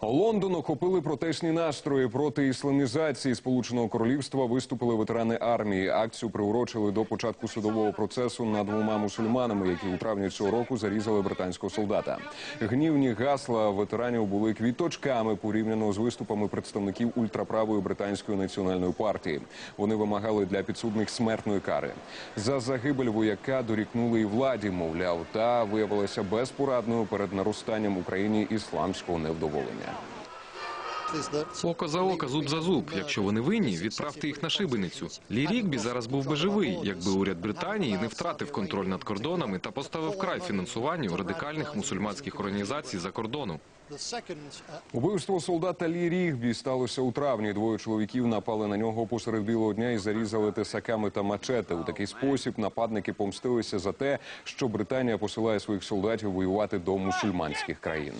Лондон охопили протестні настрої проти ісламізації Сполученого Королівства. Виступили ветерани армії. Акцію приурочили до початку судового процесу над двома мусульманами, які у травні цього року зарізали британського солдата. Гнівні гасла ветеранів були квіточками порівняно з виступами представників ультраправої британської національної партії. Вони вимагали для підсудних смертної кари. За загибель вояка дорікнули і владі, мовляв, та виявилася безпорадною перед наростанням Україні ісламського невдоволення. Око за око, зуб за зуб. Якщо вони винні, відправте їх на шибеницю. Лі Рігбі зараз був би живий, якби уряд Британії не втратив контроль над кордонами та поставив край фінансуванню радикальних мусульманських організацій за кордону. Убивство солдата Лі Рігбі сталося у травні. Двоє чоловіків напали на нього посеред білого дня і зарізали тесаками та мачете. У такий спосіб нападники помстилися за те, що Британія посилає своїх солдатів воювати до мусульманських країн.